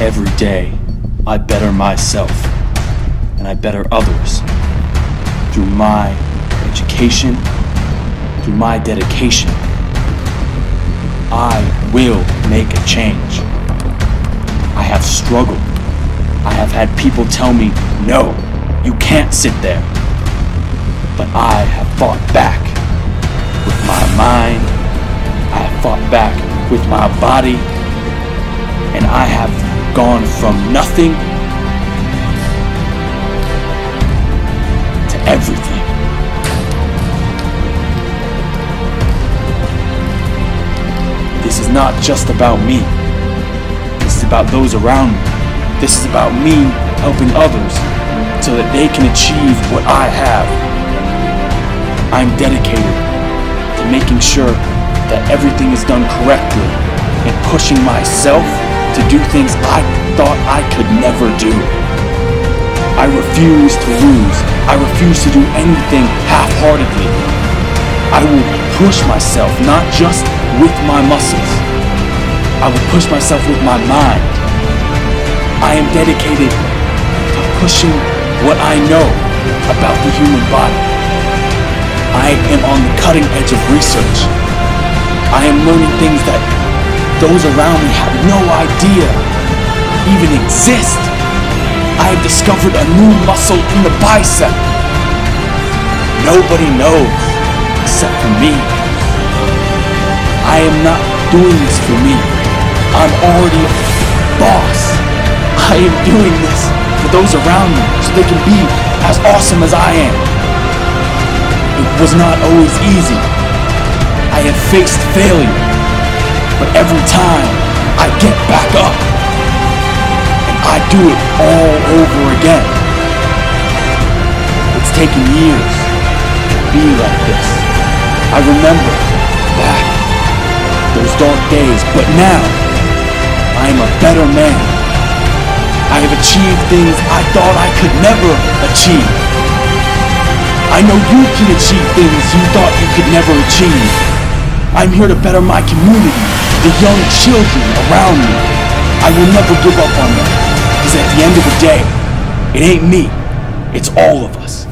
Every day, I better myself, and I better others. Through my education, through my dedication, I will make a change. I have struggled. I have had people tell me, no, you can't sit there. But I have fought back with my mind. I have fought back with my body. Gone from nothing to everything. This is not just about me. This is about those around me. This is about me helping others so that they can achieve what I have. I'm dedicated to making sure that everything is done correctly and pushing myself to do things I thought I could never do. I refuse to lose. I refuse to do anything half-heartedly. I will push myself not just with my muscles. I will push myself with my mind. I am dedicated to pushing what I know about the human body. I am on the cutting edge of research. I am learning things that those around me have no idea even exist. I have discovered a new muscle in the bicep. Nobody knows except for me. I am not doing this for me. I'm already a boss. I am doing this for those around me so they can be as awesome as I am. It was not always easy. I have faced failure, but every time I get back up and I do it all over again. It's taken years to be like this. I remember back those dark days, but now I am a better man. I have achieved things I thought I could never achieve. I know you can achieve things you thought you could never achieve. I'm here to better my community, the young children around me. I will never give up on them, because at the end of the day, it ain't me, it's all of us.